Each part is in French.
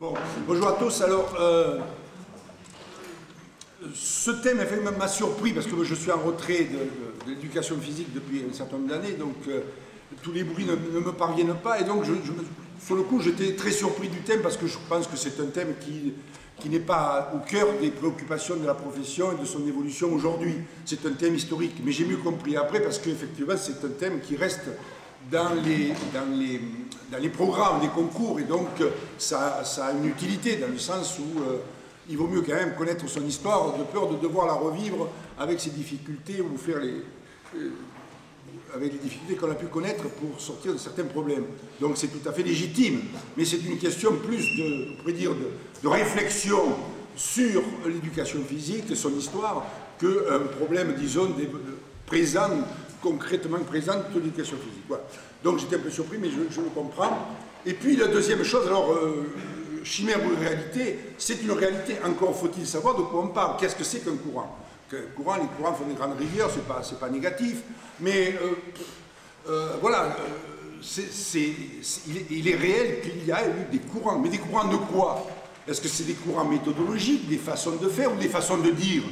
Bon, bonjour à tous. Alors, euh, ce thème m'a surpris parce que je suis en retrait de, l'éducation physique depuis un certain nombre d'années, donc euh, tous les bruits ne, me parviennent pas. Et donc, sur le coup, j'étais très surpris du thème parce que je pense que c'est un thème qui, qui n'est pas au cœur des préoccupations de la profession et de son évolution aujourd'hui. C'est un thème historique, mais j'ai mieux compris après parce qu'effectivement, c'est un thème qui reste dans les, dans les, dans les programmes des concours et donc ça, ça, a une utilité dans le sens où euh, il vaut mieux quand même connaître son histoire de peur de devoir la revivre avec ses difficultés ou faire les, euh, avec les difficultés qu'on a pu connaître pour sortir de certains problèmes. Donc c'est tout à fait légitime, mais c'est une question plus de, dire, de, de réflexion sur l'éducation physique son histoire qu'un problème, disons, de, présent concrètement présente de l'éducation physique. Donc j'étais un peu surpris, mais je, le comprends. Et puis la deuxième chose, alors, euh, chimère ou réalité, c'est une réalité, encore faut-il savoir de quoi on parle. Qu'est-ce que c'est qu'un courant? Qu'un courant, les courants font des grandes rivières, c'est pas, pas négatif, mais euh, euh, voilà, il, est, réel qu'il y a eu des courants. Mais des courants de quoi? Est-ce que c'est des courants méthodologiques, des façons de faire ou des façons de dire?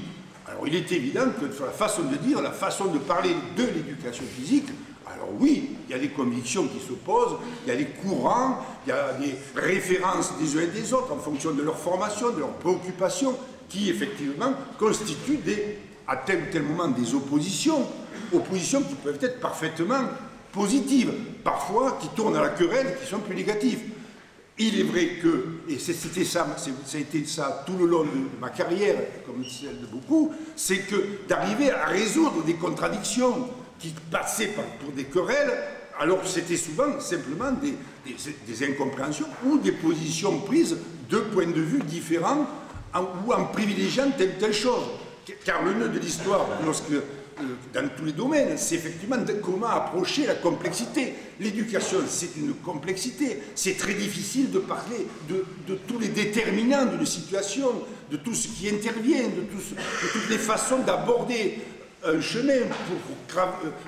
Alors il est évident que sur la façon de dire, la façon de parler de l'éducation physique, alors oui, il y a des convictions qui s'opposent, il y a des courants, il y a des références des uns et des autres en fonction de leur formation, de leurs préoccupations, qui effectivement constituent à tel ou tel moment des oppositions, oppositions qui peuvent être parfaitement positives, parfois qui tournent à la querelle, qui sont plus négatives. Il est vrai que, et c'était ça, été ça tout le long de ma carrière, comme celle de beaucoup, c'est que d'arriver à résoudre des contradictions qui passaient pour des querelles, alors c'était souvent simplement des, des, incompréhensions ou des positions prises de points de vue différents ou en privilégiant telle ou telle chose. Car le nœud de l'histoire, euh, dans tous les domaines, c'est effectivement comment approcher la complexité. L'éducation, c'est une complexité. C'est très difficile de parler de, tous les déterminants d'une situation, de tout ce qui intervient, de toutes les façons d'aborder un chemin. Pour,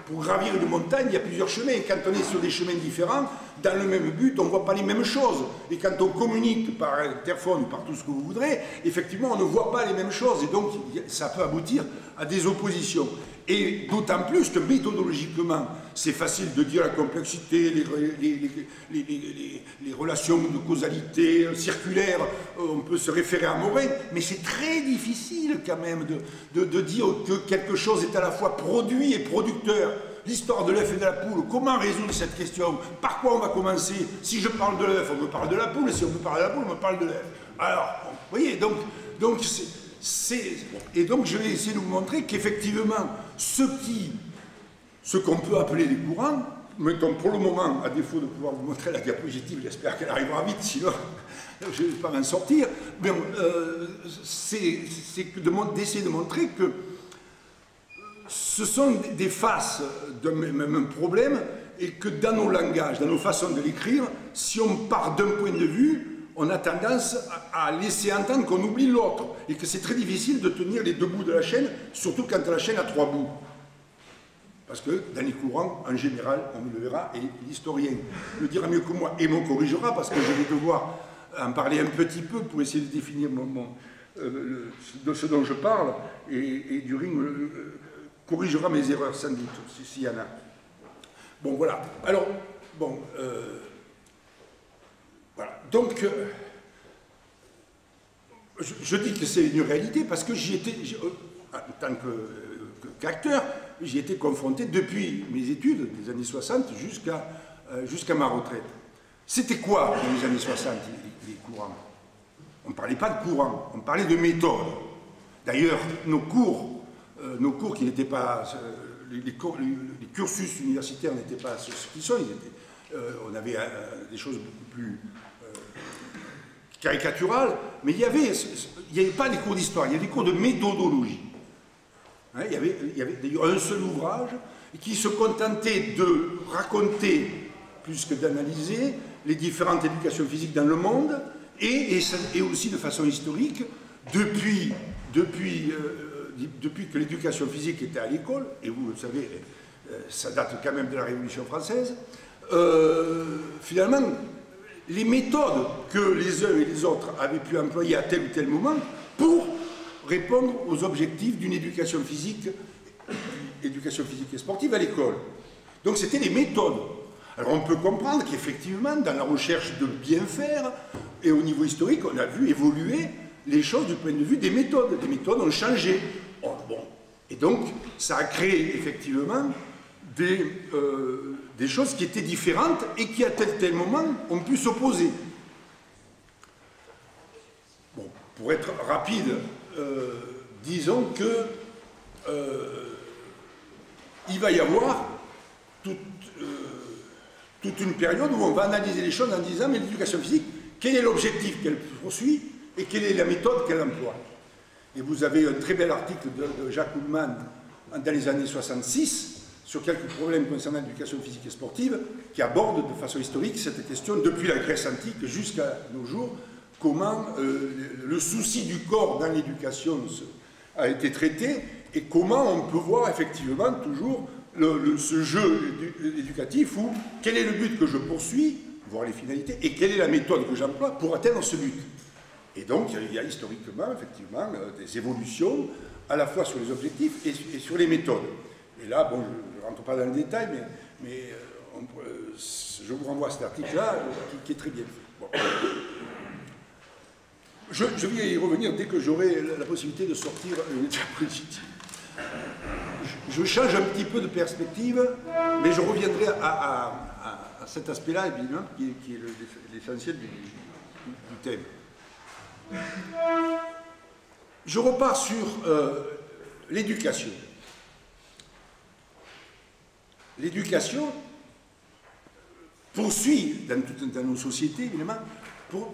pour, gravir une montagne, il y a plusieurs chemins. Quand on est sur des chemins différents, dans le même but, on ne voit pas les mêmes choses. Et quand on communique par téléphone, par tout ce que vous voudrez, effectivement, on ne voit pas les mêmes choses. Et donc, ça peut aboutir à des oppositions. Et d'autant plus que méthodologiquement, c'est facile de dire la complexité, les, relations de causalité circulaires, euh, on peut se référer à Morin, mais c'est très difficile quand même de, de, dire que quelque chose est à la fois produit et producteur. L'histoire de l'œuf et de la poule, comment résoudre cette question? Par quoi on va commencer? Si je parle de l'œuf, on me parle de la poule, et si on me parle de la poule, on me parle de l'œuf. Alors, vous voyez, donc, donc et donc je vais essayer de vous montrer qu'effectivement, ce qui, ce qu'on peut appeler les courants, mettons pour le moment, à défaut de pouvoir vous montrer la diapositive, j'espère qu'elle arrivera vite, sinon je ne vais pas m'en sortir, mais euh, c'est d'essayer de montrer que ce sont des faces d'un même problème et que dans nos langages, dans nos façons de l'écrire, si on part d'un point de vue, on a tendance à laisser entendre qu'on oublie l'autre et que c'est très difficile de tenir les deux bouts de la chaîne, surtout quand la chaîne a trois bouts. Parce que dans les courants, en général, on le verra, et l'historien le dira mieux que moi et me corrigera, parce que je vais devoir en parler un petit peu pour essayer de définir euh, de ce dont je parle, et, et During euh, corrigera mes erreurs sans doute, s'il y en a. Bon, voilà. Alors, bon, euh, voilà. Donc, euh, je, dis que c'est une réalité parce que j'y étais, euh, en tant qu'acteur, j'y étais confronté depuis mes études des années 60 jusqu'à euh, jusqu'à ma retraite. C'était quoi dans les années 60 les, courants? On ne parlait pas de courant, on parlait de méthode. D'ailleurs, nos cours, nos cours qui n'étaient pas. Les, cursus universitaires n'étaient pas ce qu'ils sont, on avait des choses beaucoup plus caricatural, mais il n'y avait, avait pas des cours d'histoire, il y avait des cours de méthodologie. Hein, il y avait, il y avait un seul ouvrage qui se contentait de raconter, plus que d'analyser, les différentes éducations physiques dans le monde, et, aussi de façon historique, depuis, depuis, euh, depuis que l'éducation physique était à l'école, et vous le savez, euh, ça date quand même de la Révolution française, euh, finalement, les méthodes que les uns et les autres avaient pu employer à tel ou tel moment pour répondre aux objectifs d'une éducation physique, éducation physique et sportive à l'école. Donc c'était les méthodes. Alors on peut comprendre qu'effectivement, dans la recherche de bien faire, et au niveau historique, on a vu évoluer les choses du point de vue des méthodes. Les méthodes ont changé. Oh, bon. Et donc, ça a créé effectivement des, euh, des choses qui étaient différentes et qui, à tel tel moment, ont pu s'opposer. Bon, pour être rapide, euh, disons que euh, il va y avoir toute, toute une période où on va analyser les choses en disant mais l'éducation physique, quel est l'objectif qu'elle poursuit et quelle est la méthode qu'elle emploie? Et vous avez un très bel article de, Jacques Houlman dans les années 66 sur quelques problèmes concernant l'éducation physique et sportive qui aborde de façon historique cette question depuis la Grèce antique jusqu'à nos jours, comment euh, le souci du corps dans l'éducation a été traité et comment on peut voir effectivement toujours ce jeu éducatif où quel est le but que je poursuis, voir les finalités, et quelle est la méthode que j'emploie pour atteindre ce but. Et donc, il y a historiquement, effectivement, euh, des évolutions, à la fois sur les objectifs et, sur les méthodes. Et là, bon, je ne rentre pas dans le détail, mais, euh, euh, je vous renvoie à cet article-là, qui, est très bien fait. Je, vais y revenir dès que j'aurai la, possibilité de sortir une diapositive. Je, change un petit peu de perspective, mais je reviendrai à, cet aspect-là, évidemment, qui, qui est l'essentiel du thème. Je repars sur euh, l'éducation. L'éducation poursuit, dans, nos sociétés évidemment,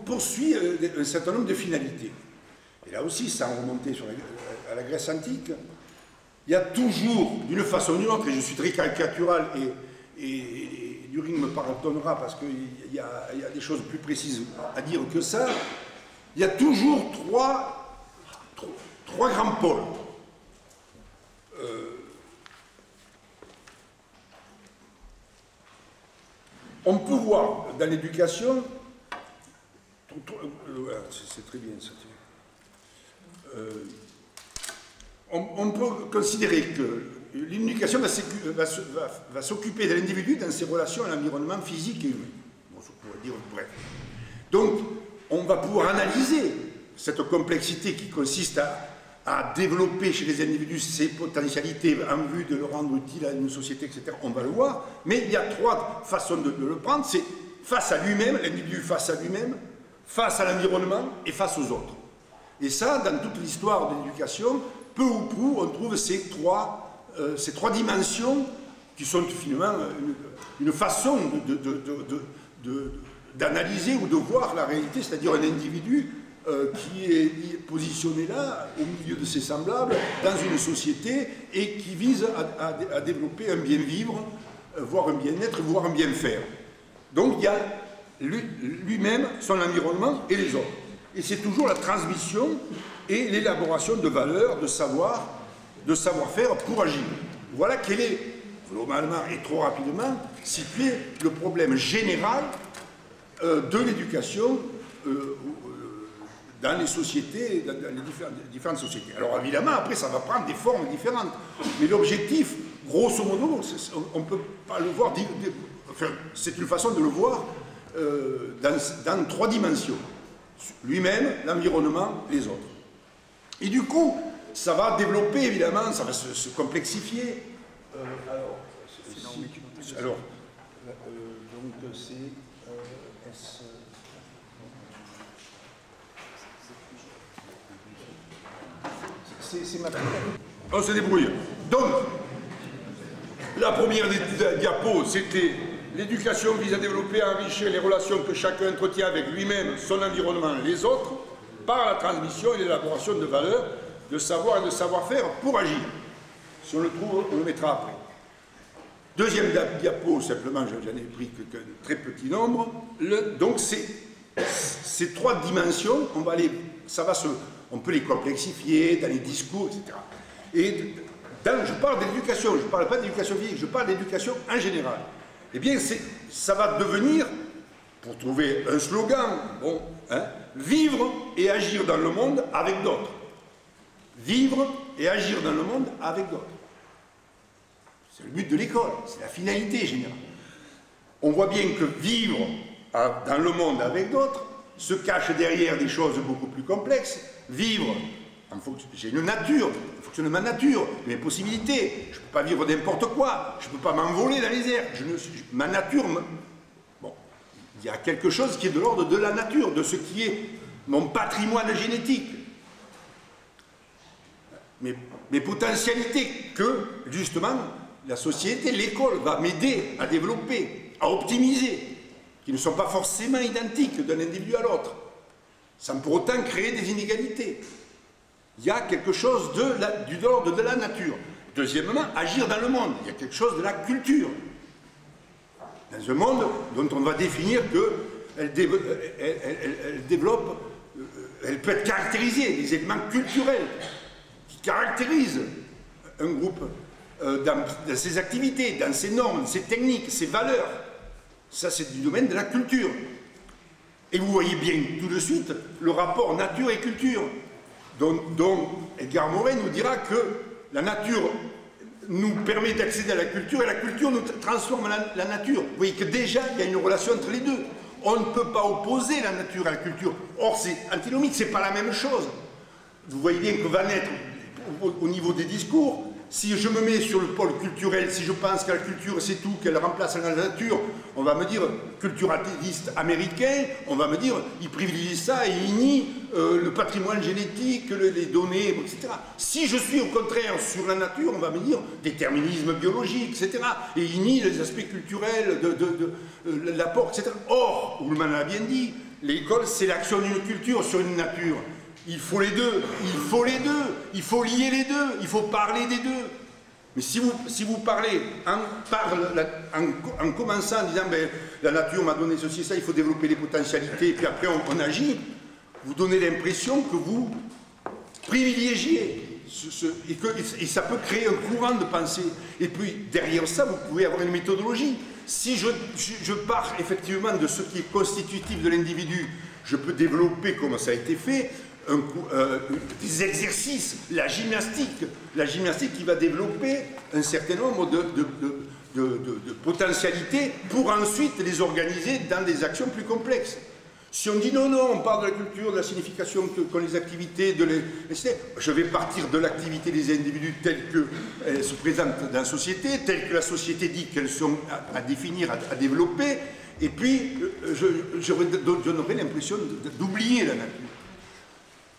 poursuit euh, un certain nombre de finalités. Et là aussi, sans remonter sur à la Grèce antique, il y a toujours, d'une façon ou d'une autre, et je suis très caricatural, et, et, me pardonnera parce qu'il y, y, a des choses plus précises à dire que ça, il y a toujours trois, trois, grands pôles. On peut voir dans l'éducation, euh, c'est très bien ça. Euh, on, peut considérer que l'éducation va, s'occuper de l'individu dans ses relations à l'environnement physique et humain. Bon, dire bref. Donc, on va pouvoir analyser cette complexité qui consiste à, développer chez les individus ces potentialités en vue de le rendre utile à une société, etc. On va le voir, mais il y a trois façons de, le prendre. C'est face à lui-même, l'individu face à lui-même, face à l'environnement et face aux autres. Et ça, dans toute l'histoire de l'éducation, peu ou prou, on trouve ces trois, euh, ces trois dimensions qui sont finalement une, façon de, de d'analyser ou de voir la réalité, c'est-à-dire un individu euh, qui est positionné là, au milieu de ses semblables, dans une société, et qui vise à, développer un bien-vivre, euh, voire un bien-être, voire un bien-faire. Donc il y a lui-même, son environnement et les autres. Et c'est toujours la transmission et l'élaboration de valeurs, de savoir, de savoir-faire pour agir. Voilà quel est, globalement et trop rapidement, situé le problème général euh, de l'éducation dans les sociétés, dans les différentes, sociétés. Alors évidemment, après, ça va prendre des formes différentes. Mais l'objectif, grosso modo, on ne peut pas le voir, enfin, c'est une façon de le voir dans, trois dimensions. Lui-même, l'environnement, les autres. Et du coup, ça va développer, évidemment, ça va se, complexifier. alors, alors donc c'est c'est ma On se débrouille. Donc, la première diapo, c'était l'éducation vise à développer et à enrichir les relations que chacun entretient avec lui-même, son environnement, les autres, par la transmission et l'élaboration de valeurs, de savoir et de savoir-faire pour agir. Si on le trouve, on le mettra après. Deuxième diapo, simplement, j'en ai pris qu'un très petit nombre. Donc, ces trois dimensions, on va les, ça va se, on peut les complexifier dans les discours, etc. Et je parle d'éducation, je ne parle pas d'éducation physique, je parle d'éducation en général. Eh bien, ça va devenir pour trouver un slogan, bon, hein, vivre et agir dans le monde avec d'autres. Vivre et agir dans le monde avec d'autres. C'est le but de l'école, c'est la finalité générale. On voit bien que vivre dans le monde avec d'autres se cache derrière des choses beaucoup plus complexes. Vivre, j'ai une nature, en fonction de ma nature, mes possibilités. Je ne peux pas vivre n'importe quoi, je ne peux pas m'envoler dans les airs. Je ne, ma nature, bon, il y a quelque chose qui est de l'ordre de la nature, de ce qui est mon patrimoine génétique. Mes, mes potentialités que, justement, la société, l'école va m'aider à développer, à optimiser qui ne sont pas forcément identiques d'un individu à l'autre, sans pour autant créer des inégalités. Il y a quelque chose de du l'ordre de la nature. Deuxièmement, agir dans le monde. Il y a quelque chose de la culture. Dans un monde dont on va définir qu'elle elle, développe, euh, elle peut être caractérisée, des éléments culturels qui caractérisent un groupe euh, dans ses activités, dans ses normes, ses techniques, ses valeurs. Ça, c'est du domaine de la culture. Et vous voyez bien tout de suite le rapport nature et culture, dont, Edgar Morin nous dira que la nature nous permet d'accéder à la culture et la culture nous transforme la, nature. Vous voyez que déjà, il y a une relation entre les deux. On ne peut pas opposer la nature à la culture. Or, c'est antinomique, c'est pas la même chose. Vous voyez bien que va naître, au niveau des discours, si je me mets sur le pôle culturel, si je pense que la culture c'est tout, qu'elle remplace la nature, on va me dire culturaliste américain, on va me dire il privilégie ça et il nie euh, le patrimoine génétique, les données, etc. Si je suis au contraire sur la nature, on va me dire déterminisme biologique, etc. Et il nie les aspects culturels de, euh, l'apport, etc. Or, Ullmann l'a bien dit, l'école c'est l'action d'une culture sur une nature. Il faut les deux, il faut les deux, il faut lier les deux, il faut parler des deux. Mais si vous, si vous parlez en, en, commençant en disant ben, la nature m'a donné ceci et ça, il faut développer les potentialités, et puis après on, agit, vous donnez l'impression que vous privilégiez et, que, et ça peut créer un courant de pensée. Et puis derrière ça, vous pouvez avoir une méthodologie. Si je, je pars effectivement de ce qui est constitutif de l'individu, je peux développer, comme ça a été fait, euh, des exercices, la gymnastique, la gymnastique qui va développer un certain nombre de, potentialités pour ensuite les organiser dans des actions plus complexes. Si on dit non, non, on parle de la culture, de la signification qu'ont les activités, de je vais partir de l'activité des individus telle qu'elle se présente dans la société, telle que la société dit qu'elles sont à, définir, à, développer, et puis euh, je, je, l'impression d'oublier la nature.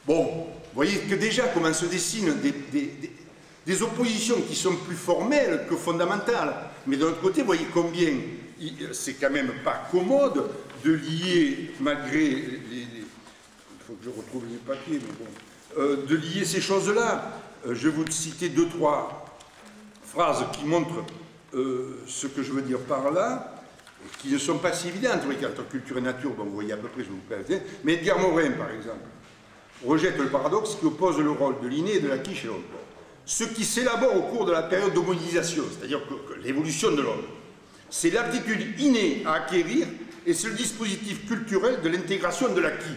Bon, vous voyez que déjà comment se dessinent des, oppositions qui sont plus formelles que fondamentales. Mais d'un autre côté, vous voyez combien c'est quand même pas commode de lier, malgré les, il faut que je retrouve les papiers, mais bon, euh, de lier ces choses-là. Euh, je vais vous citer deux, trois phrases qui montrent euh, ce que je veux dire par là, qui ne sont pas si évidentes. Voyez, culture et nature, bon, vous voyez à peu près, je vous présente. Mais Edgar Morin, par exemple, rejette le paradoxe qui oppose le rôle de l'inné et de l'acquis chez l'homme. Ce qui s'élabore au cours de la période d'homonisation, c'est-à-dire que, l'évolution de l'homme, c'est l'aptitude innée à acquérir et c'est le dispositif culturel de l'intégration de l'acquis.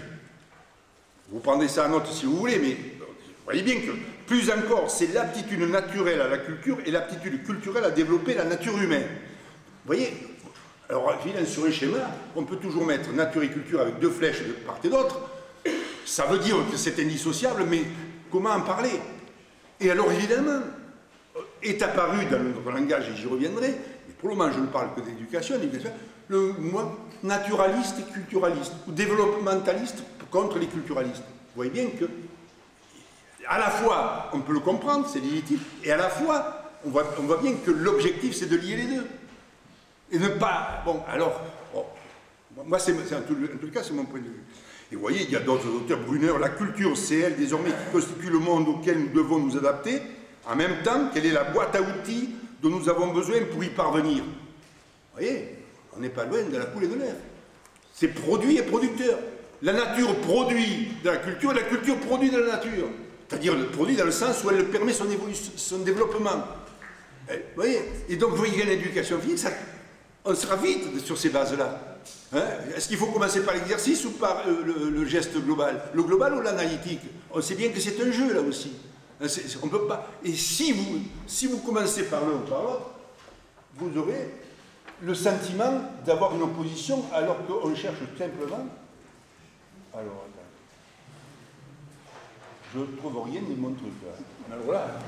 Vous prenez ça en note si vous voulez, mais vous voyez bien que plus encore, c'est l'aptitude naturelle à la culture et l'aptitude culturelle à développer la nature humaine. Vous voyez Alors, sur un schéma, on peut toujours mettre nature et culture avec deux flèches de part et d'autre, ça veut dire que c'est indissociable, mais comment en parler? Et alors évidemment, est apparu dans notre langage, et j'y reviendrai, mais pour le moment je ne parle que d'éducation, le mot naturaliste et culturaliste, ou développementaliste contre les culturalistes. Vous voyez bien que, à la fois, on peut le comprendre, c'est légitime, et à la fois, on voit, bien que l'objectif c'est de lier les deux. Et ne pas. Bon, alors, moi, c'est, en tout cas, c'est mon point de vue. Et vous voyez, il y a d'autres auteurs, Brunner, la culture, c'est elle désormais qui constitue le monde auquel nous devons nous adapter, en même temps qu'elle est la boîte à outils dont nous avons besoin pour y parvenir? Vous voyez, on n'est pas loin de la poule et de l'œuf. C'est produit et producteur. La nature produit de la culture et la culture produit de la nature. C'est-à-dire le produit dans le sens où elle permet son, son développement. Eh, vous voyez Et donc, vous voyez l'éducation physique, on sera vite sur ces bases-là. Hein Est-ce qu'il faut commencer par l'exercice ou par euh, le, geste global Le global ou l'analytique On sait bien que c'est un jeu là aussi. Hein, on peut pas. Et si vous, si vous commencez par l'un ou par l'autre, vous aurez le sentiment d'avoir une opposition alors qu'on cherche simplement. Alors, je ne trouve rien de mon truc là. Alors là.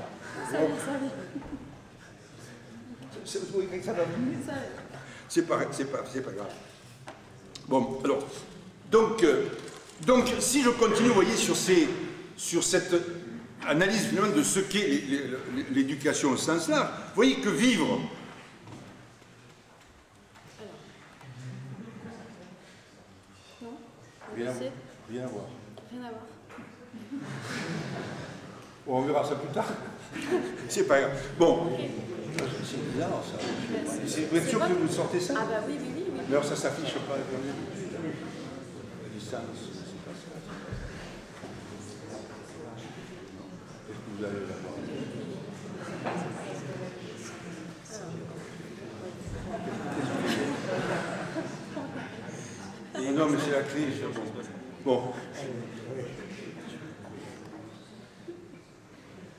Ça va, ça va. C'est pas, c'est pas, c'est pas grave. Bon, alors, donc, euh, donc, si je continue, vous voyez, sur, ces, sur cette analyse finalement de ce qu'est l'éducation au sens large, vous voyez que vivre, Rien, rien à voir. Rien à voir. Bon, on verra ça plus tard. C'est pas grave. Bon. C'est bizarre ça. Vous êtes sûr que vous sortez ça? Ah bah oui, oui, oui. Mais alors ça s'affiche pas. La distance. Est-ce que vous allez là-bas Non, mais c'est la crise. Bon.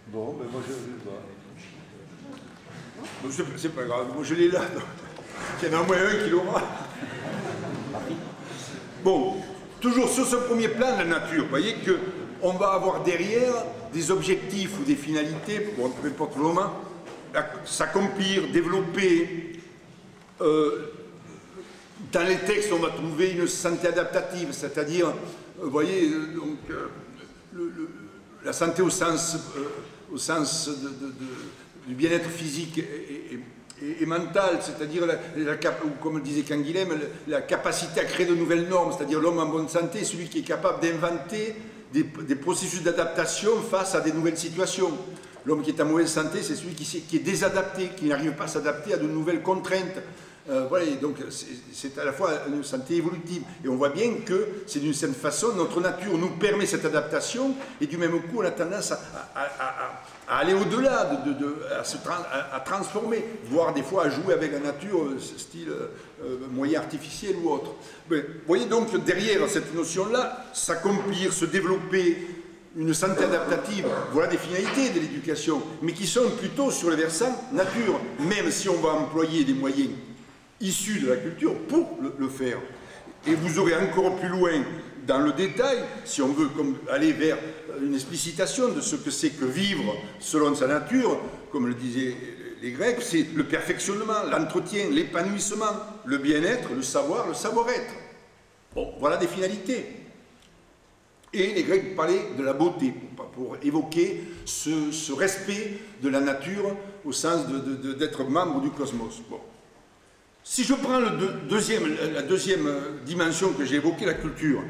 Bon, ben moi je ne pas. c'est pas grave, moi je l'ai là. Il y en a au moins un qui l'aura. Bon, toujours sur ce premier plan, la nature, vous voyez qu'on va avoir derrière des objectifs ou des finalités, bon, peu importe le moment, s'accomplir, développer, euh, dans les textes, on va trouver une santé adaptative, c'est-à-dire, euh, vous voyez, euh, donc, la santé au sens, au sens du bien-être physique et, mental, c'est-à-dire, comme disait Canguilhem, la capacité à créer de nouvelles normes, c'est-à-dire l'homme en bonne santé, celui qui est capable d'inventer des, processus d'adaptation face à des nouvelles situations. L'homme qui est en mauvaise santé, c'est celui qui, qui, est désadapté, qui n'arrive pas à s'adapter à de nouvelles contraintes. Euh, voilà, donc c'est à la fois une santé évolutive. Et on voit bien que c'est d'une certaine façon, notre nature nous permet cette adaptation, et du même coup, on a tendance à, aller au-delà, de, à, transformer, voire des fois à jouer avec la nature, euh, style euh, moyen artificiel ou autre. vous voyez donc derrière cette notion-là, s'accomplir, se développer, une santé adaptative, voilà des finalités de l'éducation, mais qui sont plutôt sur le versant nature, même si on va employer des moyens issus de la culture pour le, faire. Et vous aurez encore plus loin dans le détail, si on veut aller vers une explicitation de ce que c'est que vivre selon sa nature, comme le disaient les Grecs, c'est le perfectionnement, l'entretien, l'épanouissement, le bien-être, le savoir, le savoir-être. Bon, voilà des finalités. Et les Grecs parlaient de la beauté, pour, évoquer ce, respect de la nature au sens d'être membre du cosmos. Bon. Si je prends la deuxième dimension que j'ai évoquée, la culture,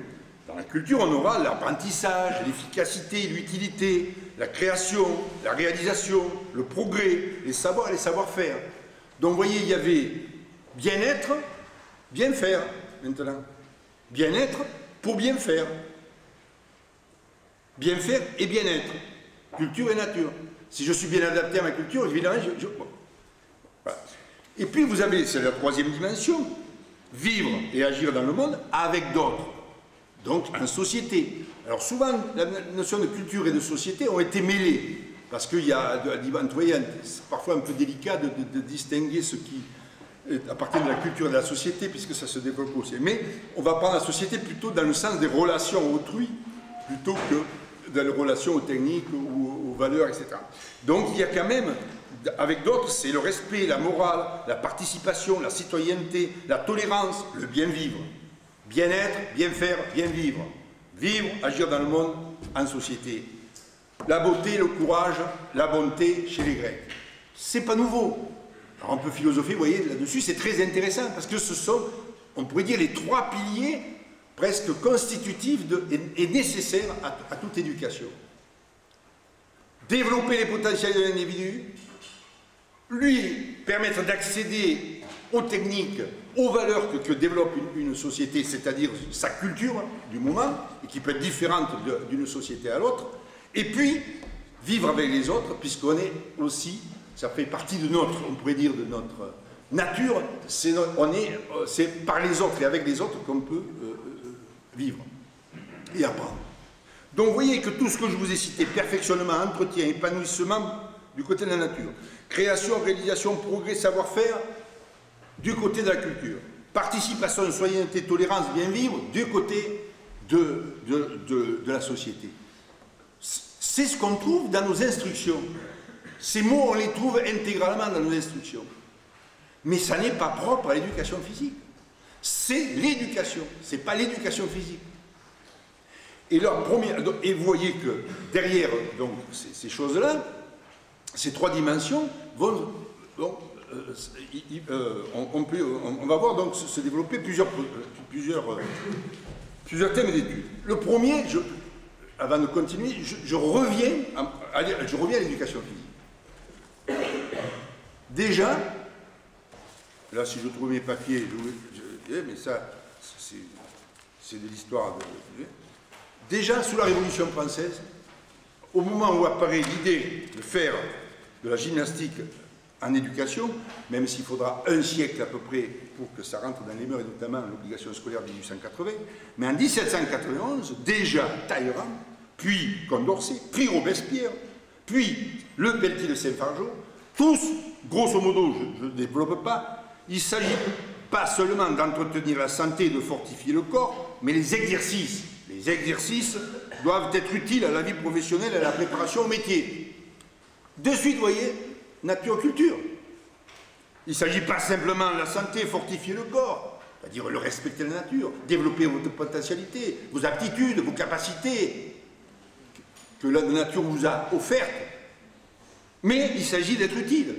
dans la culture, on aura l'apprentissage, l'efficacité, l'utilité, la création, la réalisation, le progrès, les savoirs et les savoir-faire. Donc, vous voyez, il y avait bien-être, bien faire, maintenant. Bien-être pour bien faire. Bien faire et bien-être. Culture et nature. Si je suis bien adapté à ma culture, évidemment, je, et puis vous avez, c'est la troisième dimension, vivre et agir dans le monde avec d'autres, donc en société. Alors souvent, la notion de culture et de société ont été mêlées, parce qu'il y a, c'est parfois un peu délicat de, distinguer ce qui appartient de la culture et de la société, puisque ça se développe aussi. Mais on va prendre la société plutôt dans le sens des relations autrui, plutôt que dans les relations aux techniques ou aux valeurs, etc. Donc il y a quand même avec d'autres, c'est le respect, la morale, la participation, la citoyenneté, la tolérance, le bien vivre. Bien-être, bien faire, bien vivre. Vivre, agir dans le monde, en société. La beauté, le courage, la bonté chez les Grecs. C'est pas nouveau. Alors on peut philosopher, vous voyez, là-dessus, c'est très intéressant parce que ce sont, on pourrait dire, les trois piliers presque constitutifs et, nécessaires à toute éducation. Développer les potentiels de l'individu, lui permettre d'accéder aux techniques, aux valeurs que, développe une, société, c'est-à-dire sa culture du moment, et qui peut être différente d'une société à l'autre, et puis vivre avec les autres, puisqu'on est aussi, ça fait partie de notre, on pourrait dire, de notre, nature, c'est par les autres et avec les autres qu'on peut vivre et apprendre. Donc vous voyez que tout ce que je vous ai cité, perfectionnement, entretien, épanouissement, du côté de la nature, création, réalisation, progrès, savoir-faire, du côté de la culture, participation, soyenneté, tolérance, bien vivre, du côté de, la société. C'est ce qu'on trouve dans nos instructions. Ces mots, on les trouve intégralement dans nos instructions. Mais ça n'est pas propre à l'éducation physique. C'est l'éducation, ce n'est pas l'éducation physique. Et, leur et vous voyez que derrière donc, ces, choses-là, ces trois dimensions vont. Euh, euh, on, va voir donc se, développer plusieurs, plusieurs, thèmes d'études. Le premier, avant de continuer, je, reviens à, l'éducation physique. Déjà, là si je trouve mes papiers, je, mais ça, c'est de l'histoire Déjà, sous la Révolution française, au moment où apparaît l'idée de faire de la gymnastique en éducation, même s'il faudra un siècle à peu près pour que ça rentre dans les mœurs, et notamment l'obligation scolaire de 1880, mais en 1791, déjà Talleyrand, puis Condorcet, puis Robespierre, puis le Pelletier de Saint-Fargeau, tous, grosso modo, je ne développe pas, il s'agit pas seulement d'entretenir la santé et de fortifier le corps, mais les exercices les exercices doivent être utiles à la vie professionnelle et à la préparation au métier. De suite, vous voyez, nature-culture. Il ne s'agit pas simplement de la santé, fortifier le corps, c'est-à-dire le respecter la nature, développer votre potentialité, vos aptitudes, vos capacités que la nature vous a offertes. Mais il s'agit d'être utile.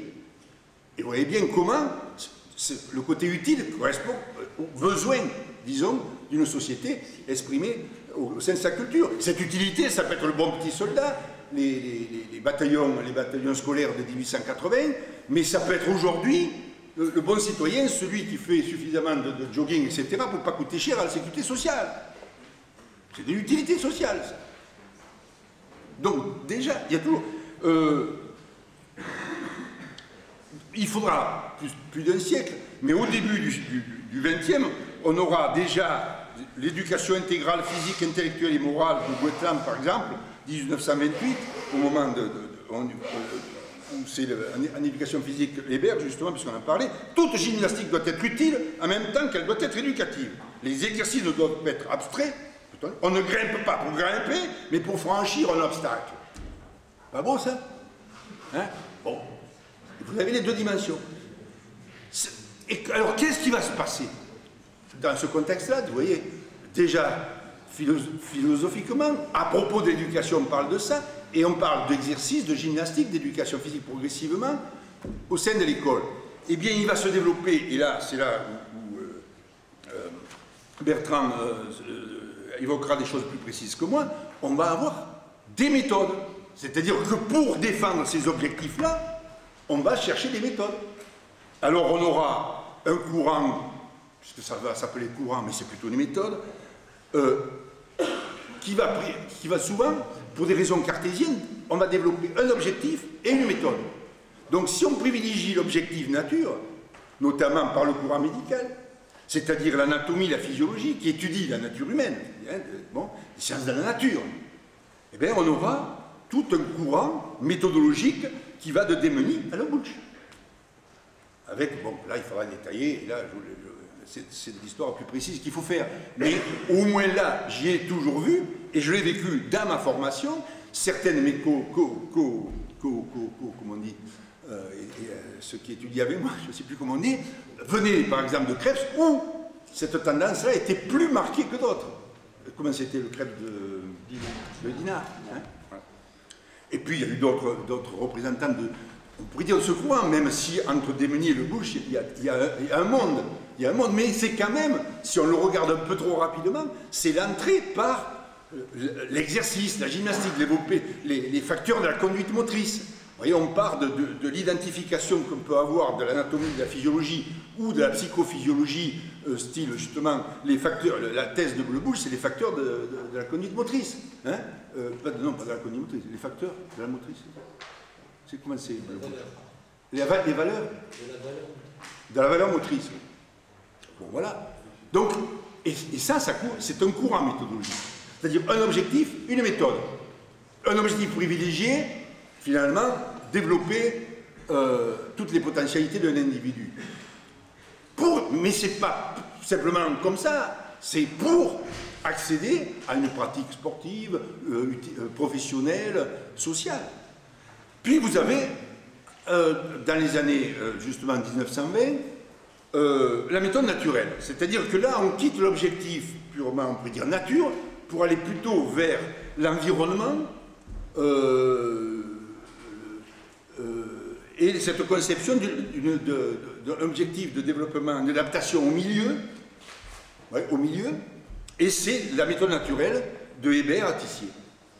Et vous voyez bien comment le côté utile correspond aux besoins, disons, d'une société exprimée au sein de sa culture. Cette utilité, ça peut être le bon petit soldat, les, bataillons, les bataillons scolaires de 1880, mais ça peut être aujourd'hui le, bon citoyen, celui qui fait suffisamment de, jogging, etc., pour ne pas coûter cher à la sécurité sociale. C'est de l'utilité sociale, ça. Donc, déjà, il y a toujours... Euh, il faudra plus, d'un siècle, mais au début du XXe, on aura déjà l'éducation intégrale physique, intellectuelle et morale de Guetlam, par exemple, 1928, au moment de, où c'est en éducation physique Hébert, justement, puisqu'on en parlait, toute gymnastique doit être utile en même temps qu'elle doit être éducative. Les exercices ne doivent pas être abstraits, on ne grimpe pas pour grimper, mais pour franchir un obstacle. Pas beau ça? Hein? Bon. Vous avez les deux dimensions. Alors, qu'est-ce qui va se passer? Dans ce contexte-là, vous voyez, déjà philosophiquement, à propos d'éducation, on parle de ça, et on parle d'exercice, de gymnastique, d'éducation physique progressivement au sein de l'école. Eh bien, il va se développer, et là, c'est là où, euh, euh, Bertrand euh, évoquera des choses plus précises que moi, on va avoir des méthodes. C'est-à-dire que pour défendre ces objectifs-là, on va chercher des méthodes. Alors on aura un courant puisque ça va s'appeler courant, mais c'est plutôt une méthode, euh, qui, va, souvent, pour des raisons cartésiennes, on va développer un objectif et une méthode. Donc si on privilégie l'objectif nature, notamment par le courant médical, c'est-à-dire l'anatomie, la physiologie, qui étudie la nature humaine, hein, bon, les sciences de la nature, eh bien on aura tout un courant méthodologique qui va de Démenie à la bouche. Avec, bon, là il faudra détailler, et là je, c'est l'histoire plus précise qu'il faut faire. Mais au moins là, j'y ai toujours vu, et je l'ai vécu dans ma formation, certaines de mes co, co, co, co, co comment on dit, euh, et, euh, ceux qui étudient avec moi, je ne sais plus comment on dit, venaient par exemple de Krebs, où cette tendance-là était plus marquée que d'autres. Comment c'était le Krebs de, de Dinard hein? Et puis il y a eu d'autres représentants de, on pourrait dire de ce courant, même si entre Démenier et le Bouche, il y a un monde il y a un monde, mais c'est quand même, si on le regarde un peu trop rapidement, c'est l'entrée par l'exercice, la gymnastique, les, facteurs de la conduite motrice. Vous voyez, on part de, l'identification qu'on peut avoir de l'anatomie, de la physiologie ou de la psychophysiologie, euh, style justement les facteurs, la thèse de Blebouche, c'est les facteurs de, la conduite motrice. Hein euh, non, pas de la conduite motrice, les facteurs de la motrice. C'est comment c'est les, valeurs de la valeur motrice. Bon, voilà. Donc, et, ça, ça c'est un courant méthodologique. C'est-à-dire un objectif, une méthode. Un objectif privilégié, finalement, développer euh, toutes les potentialités d'un individu. Pour, mais ce n'est pas simplement comme ça, c'est pour accéder à une pratique sportive, euh, euh, professionnelle, sociale. Puis vous avez, dans les années justement 1920, la méthode naturelle. C'est-à-dire que là, on quitte l'objectif purement, on pourrait dire, nature, pour aller plutôt vers l'environnement, et cette conception d'un objectif de développement, d'adaptation au milieu, au milieu, et c'est la méthode naturelle de Hébert à Tissier,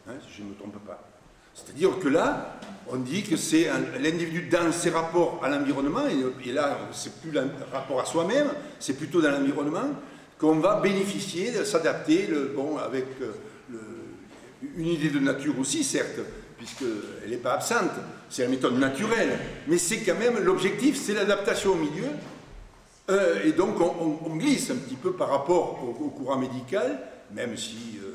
hein, si je ne me trompe pas. C'est-à-dire que là, on dit que c'est l'individu dans ses rapports à l'environnement, et, là, c'est plus le rapport à soi-même, c'est plutôt dans l'environnement qu'on va bénéficier, de s'adapter, bon, avec euh, une idée de nature aussi, certes, puisqu'elle n'est pas absente, c'est la méthode naturelle, mais c'est quand même, l'objectif, c'est l'adaptation au milieu, euh, et donc on, glisse un petit peu par rapport au, courant médical, même si euh,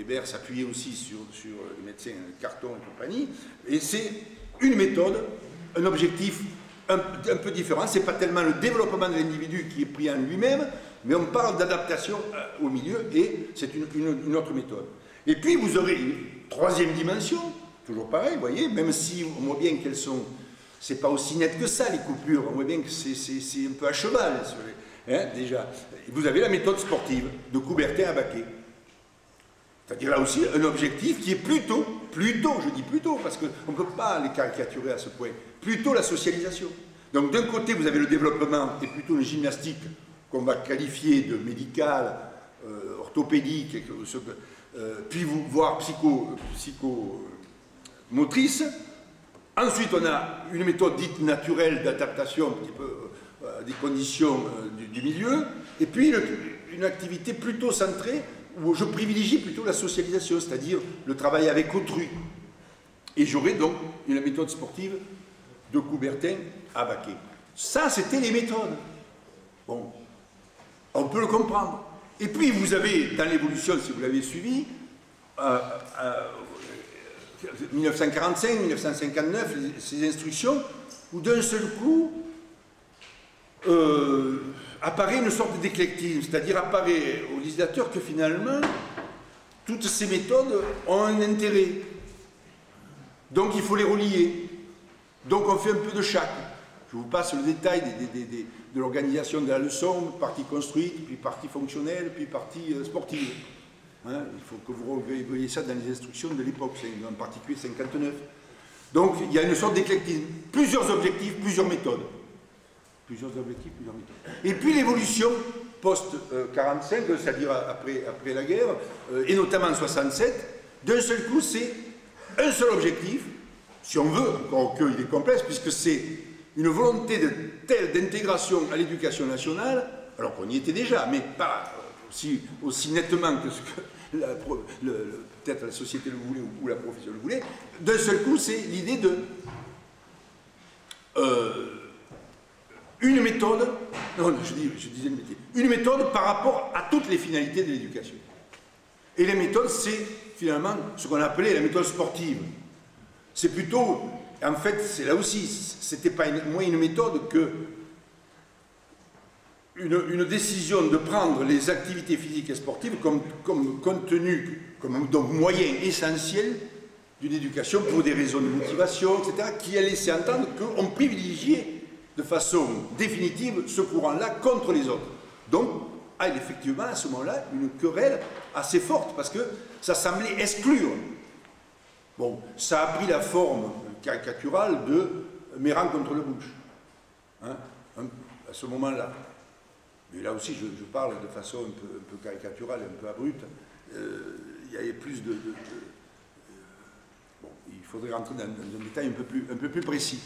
Hébert s'appuyait aussi sur, sur les médecins Carton et compagnie, et c'est une méthode, un objectif un, peu différent, c'est pas tellement le développement de l'individu qui est pris en lui-même, mais on parle d'adaptation euh, au milieu, et c'est une, une autre méthode. Et puis vous aurez une troisième dimension, toujours pareil, vous voyez, même si on voit bien qu'elles sont, c'est pas aussi net que ça les coupures, on voit bien que c'est un peu à cheval, hein, déjà. Vous avez la méthode sportive de Coubertin à Baquet. C'est-à-dire là aussi un objectif qui est plutôt, plutôt, je dis plutôt, parce qu'on ne peut pas les caricaturer à ce point, plutôt la socialisation. Donc d'un côté, vous avez le développement et plutôt une gymnastique qu'on va qualifier de médicale, euh, orthopédique, euh, puis vous voir psycho, psycho motrice. Ensuite, on a une méthode dite naturelle d'adaptation euh, des conditions euh, du, milieu. Et puis, une, activité plutôt centrée où je privilégie plutôt la socialisation, c'est-à-dire le travail avec autrui. Et j'aurai donc une méthode sportive de Coubertin à Baquet. Ça, c'était les méthodes. Bon, on peut le comprendre. Et puis, vous avez, dans l'évolution, si vous l'avez suivi, euh, 1945, 1959, ces instructions, où d'un seul coup euh, apparaît une sorte d'éclectisme, c'est-à-dire apparaît au législateur que finalement, toutes ces méthodes ont un intérêt. Donc il faut les relier. Donc on fait un peu de chaque. Je vous passe le détail de l'organisation de la leçon, partie construite, puis partie fonctionnelle, puis partie euh, sportive. Hein, il faut que vous voyez ça dans les instructions de l'époque, en particulier 59. Donc il y a une sorte d'éclectisme. Plusieurs objectifs, plusieurs méthodes. Plusieurs objectifs, plusieurs méthodes. Et puis l'évolution post-45, c'est-à-dire après, après la guerre, euh, et notamment en 67, d'un seul coup, c'est un seul objectif, si on veut, encore qu'il est complexe, puisque c'est une volonté de telle d'intégration à l'éducation nationale, alors qu'on y était déjà, mais pas aussi, nettement que ce que peut-être la société le voulait ou, la profession le voulait, d'un seul coup, c'est l'idée de euh, une méthode, non, je, dis, je disais une méthode par rapport à toutes les finalités de l'éducation. Et les méthodes, c'est finalement ce qu'on appelait la méthode sportive. C'est plutôt, en fait, c'est là aussi, c'était pas moins une méthode que une, décision de prendre les activités physiques et sportives comme, comme contenu, comme donc moyen essentiel d'une éducation pour des raisons de motivation, etc., qui a laissé entendre qu'on privilégiait de façon définitive ce courant-là contre les autres. Donc, a effectivement à ce moment-là une querelle assez forte, parce que ça semblait exclure. Bon, ça a pris la forme caricaturale de Méran contre le Bush, hein, à ce moment-là. Mais là aussi, je, parle de façon un peu, caricaturale, un peu abrupte. Euh, il y avait plus de, euh, bon, il faudrait rentrer dans, un détail un peu plus, un peu plus précis.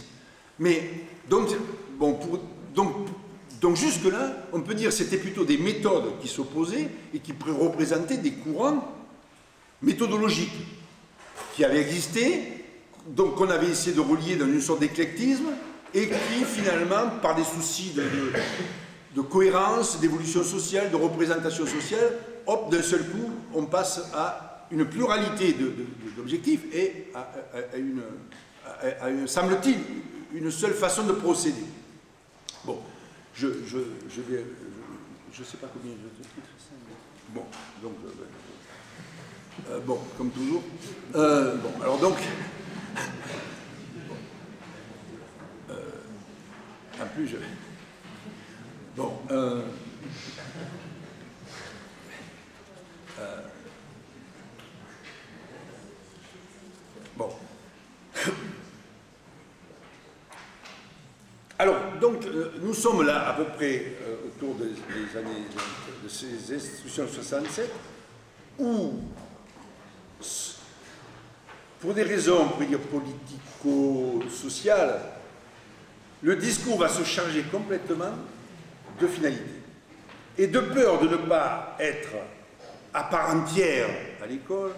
Mais donc, bon, pour, donc, jusque-là, on peut dire que c'était plutôt des méthodes qui s'opposaient et qui représentaient des courants méthodologiques qui avaient existé, donc qu'on avait essayé de relier dans une sorte d'éclectisme, et qui finalement, par des soucis de, cohérence, d'évolution sociale, de représentation sociale, hop, d'un seul coup, on passe à une pluralité d'objectifs et à, une, à, semble-t-il, une seule façon de procéder. Bon, je, je, je vais, je ne sais pas combien je Bon, donc, euh, euh, bon, comme toujours. Euh, bon, alors donc, en plus, je... Bon, bon. Alors, donc, nous sommes là à peu près autour des, années de ces institutions 67, où, pour des raisons, on dire, politico-sociales, le discours va se charger complètement de finalité. Et de peur de ne pas être à part entière à l'école,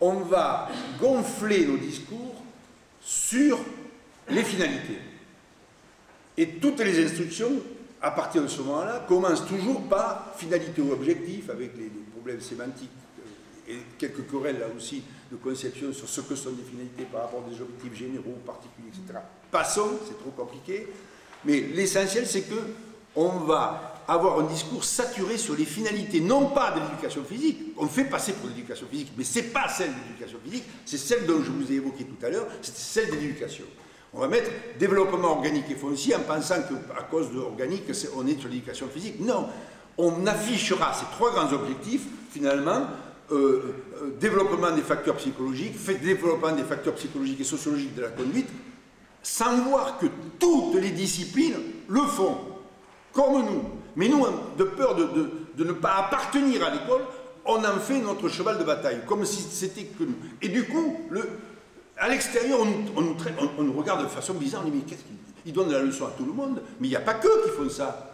on va gonfler nos discours sur les finalités. Et toutes les instructions à partir de ce moment-là, commence toujours par finalité ou objectif, avec les, problèmes sémantiques euh, et quelques querelles là aussi de conception sur ce que sont des finalités par rapport à des objectifs généraux, particuliers, etc. Passons, c'est trop compliqué, mais l'essentiel c'est que on va avoir un discours saturé sur les finalités, non pas de l'éducation physique, on fait passer pour l'éducation physique, mais ce n'est pas celle de l'éducation physique, c'est celle dont je vous ai évoqué tout à l'heure, c'est celle de l'éducation. On va mettre développement organique et foncier en pensant qu'à cause de l'organique, on est sur l'éducation physique. Non, on affichera ces trois grands objectifs, finalement, euh, euh, développement des facteurs psychologiques, développement des facteurs psychologiques et sociologiques de la conduite, sans voir que toutes les disciplines le font, comme nous. Mais nous, de peur de, ne pas appartenir à l'école, on en fait notre cheval de bataille, comme si c'était que nous. Et du coup, à l'extérieur, on, nous de façon bizarre, mais qu'est-ce qu'ils donnent la leçon à tout le monde Mais il n'y a pas que qui font ça.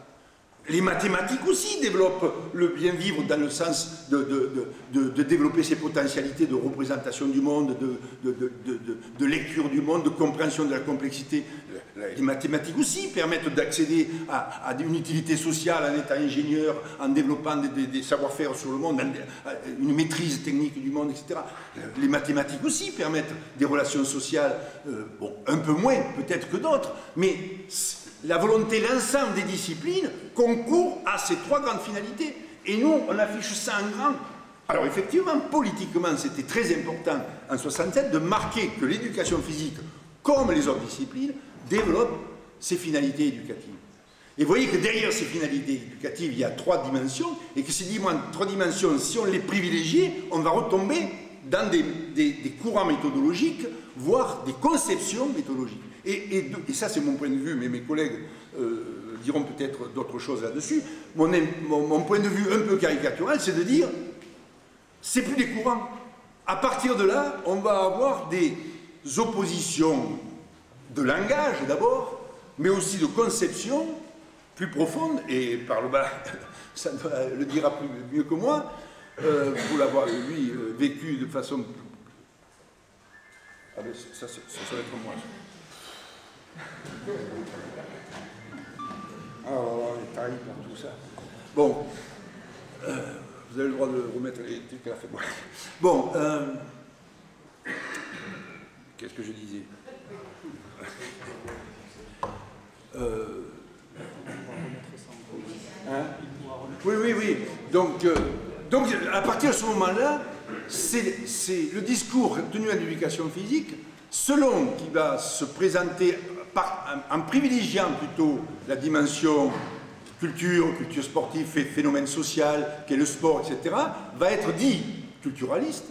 Les mathématiques aussi développent le bien vivre dans le sens de, développer ses potentialités de représentation du monde, de, lecture du monde, de compréhension de la complexité. Les mathématiques aussi permettent d'accéder à, une utilité sociale en étant ingénieur, en développant des, savoir-faire sur le monde, une maîtrise technique du monde, etc. Les mathématiques aussi permettent des relations sociales, euh, bon, un peu moins peut-être que d'autres, mais la volonté, l'ensemble des disciplines concourt à ces trois grandes finalités. Et nous, on affiche ça en grand. Alors effectivement, politiquement, c'était très important en 67 de marquer que l'éducation physique, comme les autres disciplines, développe ses finalités éducatives. Et vous voyez que derrière ces finalités éducatives, il y a trois dimensions, et que ces trois dimensions, si on les privilégie, on va retomber dans des, courants méthodologiques, voire des conceptions méthodologiques. Et, ça, c'est mon point de vue, mais mes collègues euh, diront peut-être d'autres choses là-dessus. Mon, point de vue un peu caricatural, c'est de dire, c'est plus des courants. À partir de là, on va avoir des oppositions de langage d'abord, mais aussi de conception plus profonde, et par le bas, ça le dira plus, mieux que moi, euh, pour l'avoir, lui, euh, vécu de façon... Ah ben, ça, ça, ça, va être moi. Ah, on est taillé par tout ça. Bon, euh, vous avez le droit de remettre les trucs à la fait. Bon, qu'est-ce que je disais? Euh, hein? Oui, oui, oui. Donc, donc, à partir de ce moment-là, c'est le discours tenu à l'éducation physique, selon qui va se présenter en privilégiant plutôt la dimension culture, culture sportive, phénomène social, qu'est le sport, etc., va être dit culturaliste.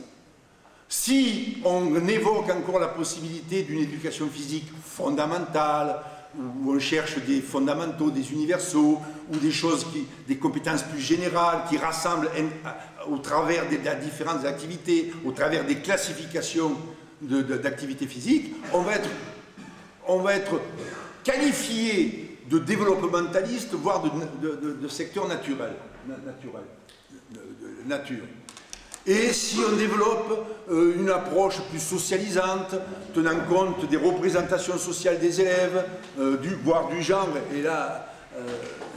Si on évoque encore la possibilité d'une éducation physique fondamentale, où on cherche des fondamentaux, des universaux, ou des choses, des compétences plus générales qui rassemblent au travers des, différentes activités, au travers des classifications d'activités physiques, on va être qualifié de développementaliste, voire de, secteur naturel. Et si on développe euh, une approche plus socialisante, tenant compte des représentations sociales des élèves, euh, du, voire du genre, et là, euh,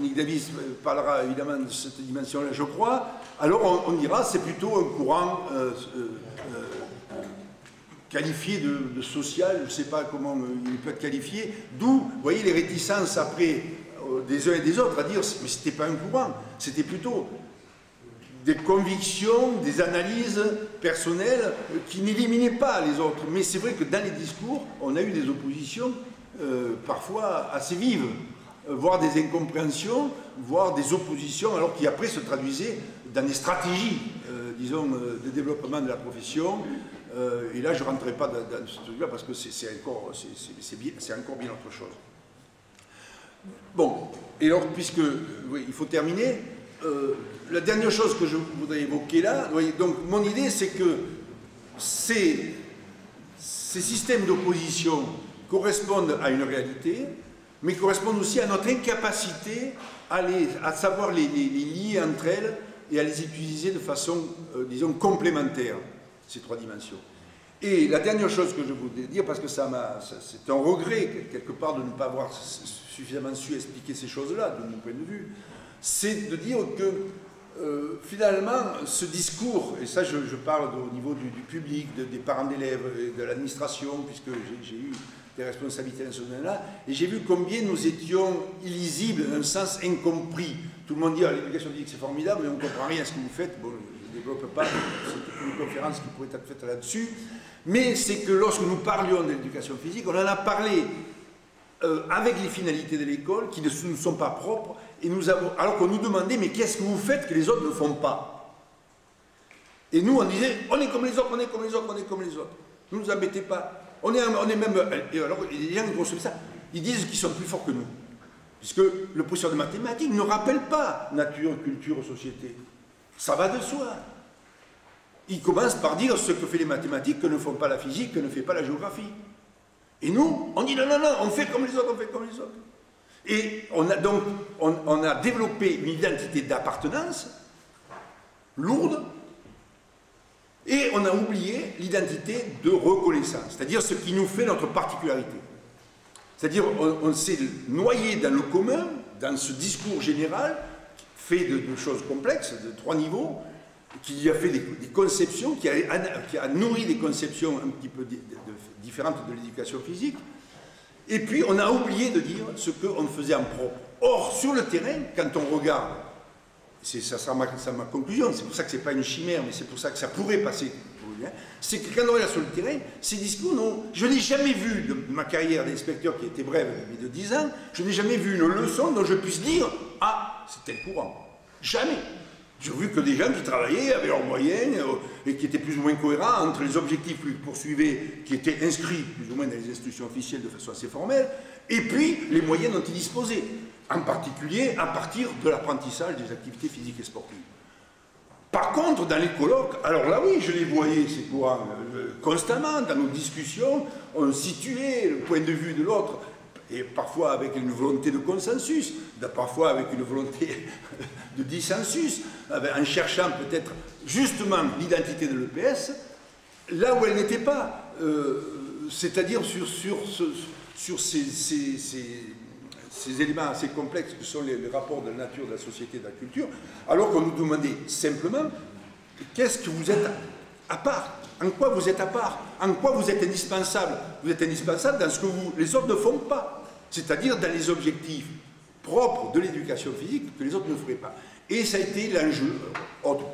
Nick Davis parlera évidemment de cette dimension-là, je crois, alors on, dira c'est plutôt un courant qualifié de, social, je ne sais pas comment il peut être qualifié, d'où, vous voyez, les réticences après des uns et des autres à dire mais c'était pas un courant, c'était plutôt des convictions, des analyses personnelles qui n'éliminaient pas les autres. Mais c'est vrai que dans les discours, on a eu des oppositions euh, parfois assez vives, euh, voire des incompréhensions, voire des oppositions, alors qui après se traduisaient dans des stratégies, euh, disons, de développement de la profession. et là, je ne rentrerai pas dans, ce truc-là parce que c'est encore, bien autre chose. Bon, et alors, puisque, il faut terminer, la dernière chose que je voudrais évoquer là, donc mon idée c'est que ces, systèmes d'opposition correspondent à une réalité, mais correspondent aussi à notre incapacité à, savoir les, lier entre elles et à les utiliser de façon, euh, disons, complémentaire, ces trois dimensions. Et la dernière chose que je voudrais dire, parce que c'est un regret quelque part de ne pas avoir suffisamment su expliquer ces choses-là, de mon point de vue, c'est de dire que euh, finalement, ce discours, et ça je, parle au niveau du, public, des parents d'élèves, de l'administration, puisque j'ai eu des responsabilités dans ce domaine-là, et j'ai vu combien nous étions illisibles, dans un sens incompris. Tout le monde dit, ah, l'éducation physique c'est formidable, mais on ne comprend rien à ce que vous faites. Bon, je ne développe pas, c'est une conférence qui pourrait être faite là-dessus. Mais c'est que lorsque nous parlions de l'éducation physique, on en a parlé euh, avec les finalités de l'école qui ne nous sont pas propres, et nous avons, alors qu'on nous demandait, mais qu'est-ce que vous faites que les autres ne font pas? Et nous, on disait, on est comme les autres, on est comme les autres, on est comme les autres. Ne nous embêtez pas. On est, on est même. Et alors, les gens qui ça, ils disent qu'ils sont plus forts que nous. Puisque le professeur de mathématiques ne rappelle pas nature, culture, société. Ça va de soi. Il commence par dire ce que fait les mathématiques, que ne font pas la physique, que ne fait pas la géographie. Et nous, on dit non, non, non, on fait comme les autres, on fait comme les autres. Et on a donc on, a développé une identité d'appartenance lourde et on a oublié l'identité de reconnaissance, c'est-à-dire ce qui nous fait notre particularité. C'est-à-dire on, s'est noyé dans le commun, dans ce discours général, fait de, choses complexes, de trois niveaux, qui a fait des, conceptions, qui a, nourri des conceptions un petit peu différentes de l'éducation physique, et puis on a oublié de dire ce qu'on faisait en propre. Or, sur le terrain, quand on regarde, ça sera ma, conclusion, c'est pour ça que ce n'est pas une chimère, mais c'est pour ça que ça pourrait passer c'est que quand on regarde sur le terrain, ces discours, non, je n'ai jamais vu de ma carrière d'inspecteur qui était brève, mais de 10 ans, je n'ai jamais vu une leçon dont je puisse dire Ah, c'était le courant. Jamais. J'ai vu que des gens qui travaillaient avec leurs moyens euh, et qui étaient plus ou moins cohérents entre les objectifs qu'ils poursuivaient, qui étaient inscrits plus ou moins dans les institutions officielles de façon assez formelle, et puis les moyens dont ils disposaient, en particulier à partir de l'apprentissage des activités physiques et sportives. Par contre, dans les colloques, alors là oui, je les voyais, ces courants, euh, constamment, dans nos discussions, on situait le point de vue de l'autre, et parfois avec une volonté de consensus, parfois avec une volonté de dissensus, en cherchant peut-être justement l'identité de l'EPS, là où elle n'était pas, euh, c'est-à-dire sur, sur, ces, éléments assez complexes que sont les, rapports de la nature, de la société, de la culture, alors qu'on nous demandait simplement qu'est-ce que vous êtes à part? En quoi vous êtes à part? En quoi vous êtes indispensable? Vous êtes indispensable dans ce que vous, les autres ne font pas c'est-à-dire dans les objectifs propres de l'éducation physique que les autres ne feraient pas. Et ça a été l'enjeu, autre,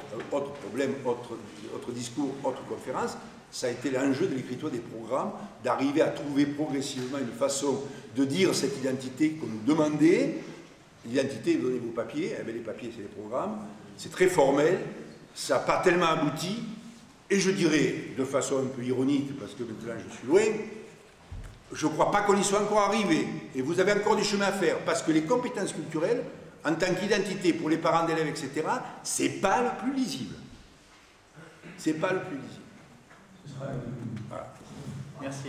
problème, autre, discours, autre conférence, ça a été l'enjeu de l'écriture des programmes, d'arriver à trouver progressivement une façon de dire cette identité qu'on nous demandait. L'identité, donnez vos papiers, eh les papiers c'est les programmes, c'est très formel, ça n'a pas tellement abouti, et je dirais, de façon un peu ironique, parce que maintenant je suis loin, je ne crois pas qu'on y soit encore arrivé. Et vous avez encore du chemin à faire, parce que les compétences culturelles, en tant qu'identité pour les parents d'élèves, etc., c'est pas le plus lisible. C'est pas le plus lisible. Merci.